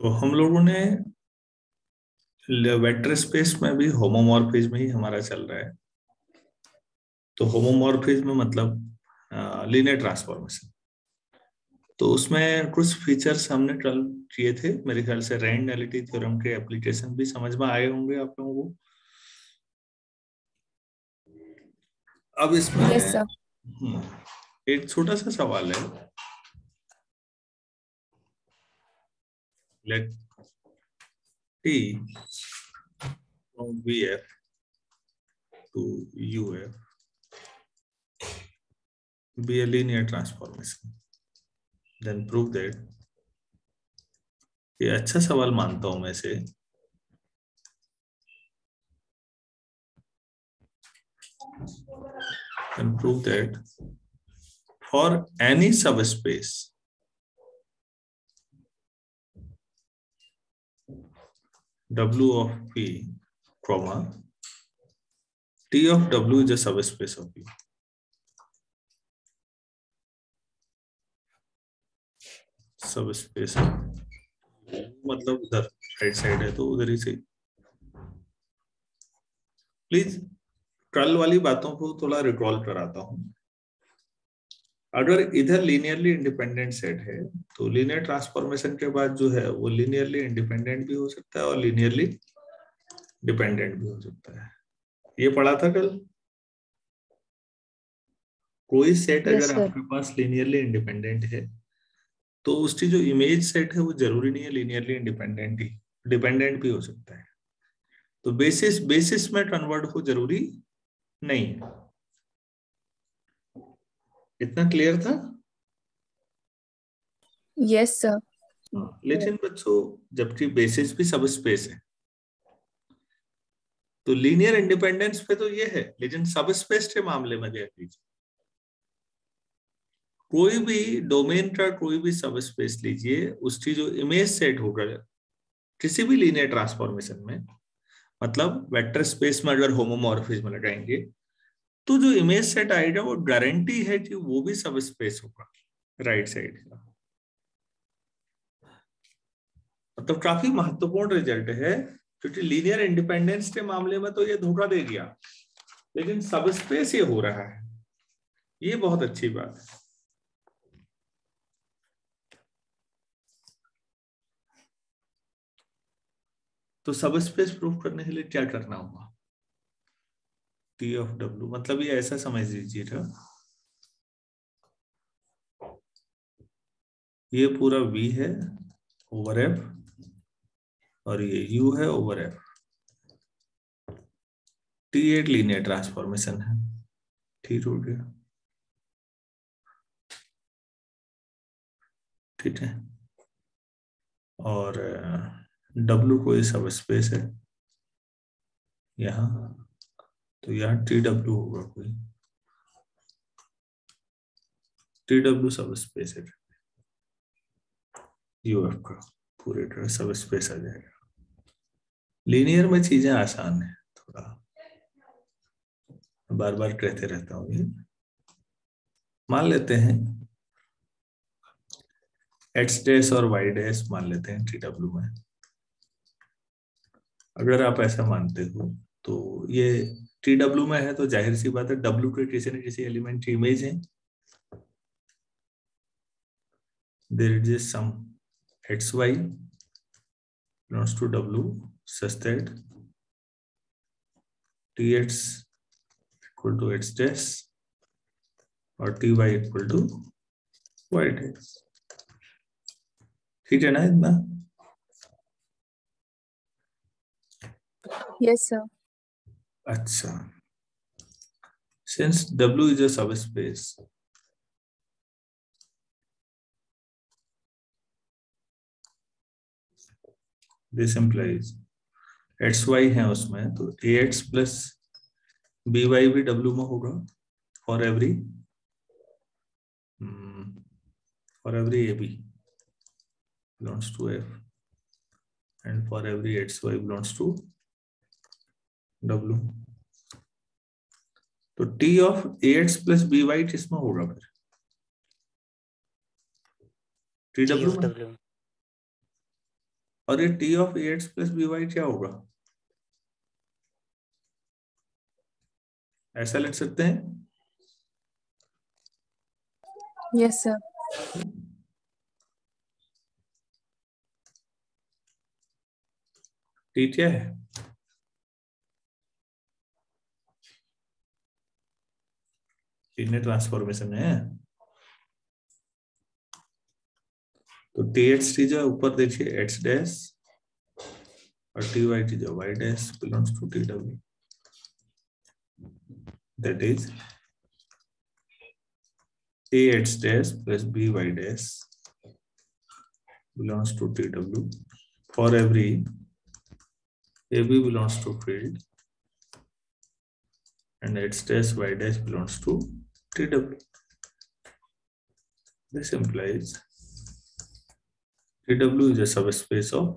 तो हम लोगों ने वेक्टर स्पेस में भी होमोमॉर्फिज्म ही हमारा चल रहा है। तो होमोमॉर्फिज्म मतलब लीनियर ट्रांसफॉर्मेशन तो उसमें कुछ फीचर्स हमने ट्रल किए थे। मेरे ख्याल से रैंड नैलिटी थ्योरम के एप्लीकेशन भी समझ में आए होंगे आप लोगों को। अब इसमें yes, हम्म, एक छोटा सा सवाल है। Let t from vf to uf be a linear transformation then prove that ये अच्छा सवाल मानता हूँ मैं से and prove that for any subspace W of P, comma, T of W is a subspace of P. Subspace मतलब उधर right side है तो उधर ही सही। प्लीज़ कल वाली बातों को थोड़ा रिकॉल कराता हूँ। अगर इधर लीनियरली इंडिपेंडेंट सेट है तो लीनियर ट्रांसफॉर्मेशन के बाद जो है वो लीनियरली इंडिपेंडेंट भी हो सकता है और लीनियरली डिपेंडेंट भी हो सकता है। ये पढ़ा था कल? कोई सेट yes, अगर sir. आपके पास लीनियरली इंडिपेंडेंट है तो उसकी जो इमेज सेट है वो ज़रूरी नहीं है लीनियरली इंडिपेंडेंट ही डिपेंडेंट भी हो सकता है। तो बेसिस बेसिस में कन्वर्ट हो ज़रूरी नहीं है। इतना क्लियर था? यस yes, सर हाँ, लेकिन बच्चों जबकि बेसिस भी सब स्पेस है। तो लीनियर इंडिपेंडेंस पे तो ये है लेकिन सब स्पेस के मामले में देख लीजिए। कोई भी डोमेन का कोई भी सब स्पेस लीजिए उसकी जो इमेज सेट होगा किसी भी लीनियर ट्रांसफॉर्मेशन में मतलब वेक्टर स्पेस में अगर होमोमॉर्फिज्म लगाएँगे तो जो इमेज सेट आएगा वो गारंटी है कि वो भी सब स्पेस होगा राइट साइड का। मतलब काफ़ी महत्वपूर्ण रिज़ल्ट है, क्योंकि लीनियर इंडिपेंडेंस के मामले में तो ये धोखा दे गया लेकिन सब स्पेस ये हो रहा है। ये बहुत अच्छी बात है। तो सब स्पेस प्रूफ करने के लिए क्या करना होगा? टी ऑफ़ डब्ल्यू मतलब ये ऐसा समझ लीजिएगा ये पूरा वी है ओवर एफ़ और ये यू है over F T at linear transformation है, ठीक हो गया। ठीक है। और डब्लू कोई सब स्पेस है, यहाँ। तो यहाँ टी डब्ल्यू होगा कोई। टी डब्ल्यू सब स्पेस है यूएफ का पूरे सब स्पेस आ जाएगा। लीनियर में चीज़ें आसान है, थोड़ा। बार बार कहते रहता हूँ ये। मान लेते हैं। एक्स डेस और वाई डेस मान लेते हैं टी डब्ल्यू में। अगर आप ऐसा मानते हो तो ये टी डब्ल्यू में है तो ज़ाहिर सी बात है डब्ल्यू के किसी न किसी एलिमेंट की इमेज है there is is some Y belongs to W such T H equal to H dash और T Y equal to Y dash ठीक है ना इतना? यस सर अच्छा। Since W is a subspace this implies H Y है उसमें तो A X plus B Y भी डब्ल्यू में होगा for every for every A B belongs to F and for every H Y belongs to W तो T of A X plus B Y किसमें होगा फिर? टी डब्ल्यू और ये T of A X plus B Y क्या होगा? ऐसा लिख सकते हैं? यस सर टी क्या है? लीनियर ट्रांसफॉर्मेशन है तो टी एच टी जो ऊपर देखिए एच डैश और टी वाई टी जो Y dash belongs to T W that is a h dash plus b y dash belongs to tw for every ab belongs to field and h dash y dash belongs to tw this implies tw is a subspace of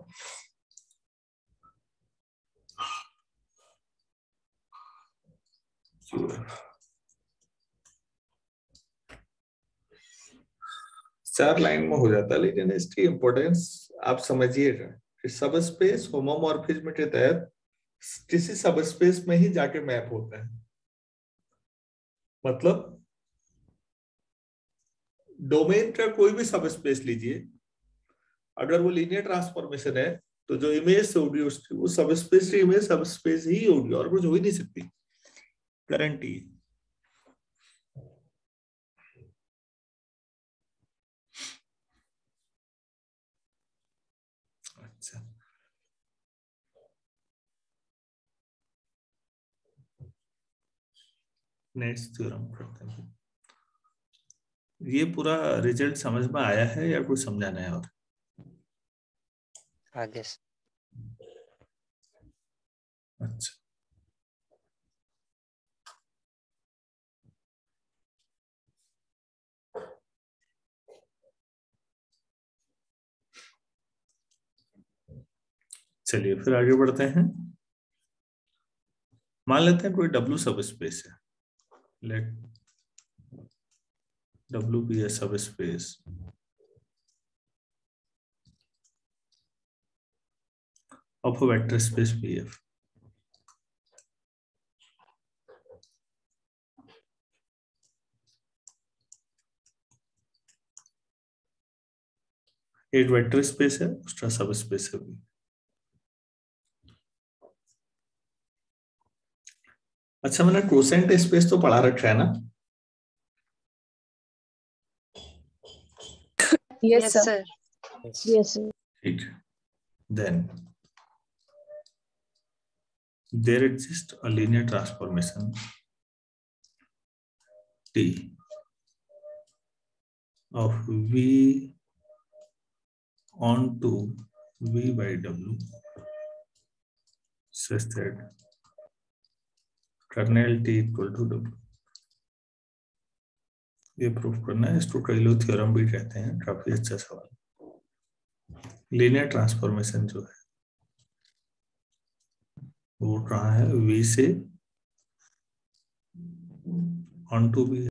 चार line में हो जाता है, लेकिन इसकी importance आप समझिएगा सब स्पेस होमोमॉर्फिज्म के तहत किसी सब स्पेस में ही जाके मैप होता है। मतलब डोमेन का कोई भी सब स्पेस लीजिए, अगर वो लीनियर ट्रांसफॉर्मेशन है तो जो इमेज से होगी उसकी, वो सब स्पेस की इमेज, सब स्पेस ही होगी और कुछ हो ही नहीं सकती। गारंटी नेक्स्ट थ्योरम करते हैं। ये पूरा रिज़ल्ट समझ में आया है या कुछ समझाना है और? आगे अच्छा। चलिए फिर आगे बढ़ते हैं। मान लेते हैं कोई डब्ल्यू सब स्पेस है। Let be a subspace of a vector space PF. एक वेक्टर स्पेस है, उसका सब स्पेस है भी। अच्छा मैंने क्रोसेंट स्पेस तो पढ़ा रखा है ना। Yes, yes sir. sir. Yes. yes, sir. It. Then there exists a linear transformation T of V onto V by W such that kernel T equal to W. ये प्रूफ करना है। इसको कैलो थ्योरम भी कहते हैं, काफ़ी अच्छा सवाल। लीनियर ट्रांसफॉर्मेशन जो है, वो कहा है? वी से ऑन टू बी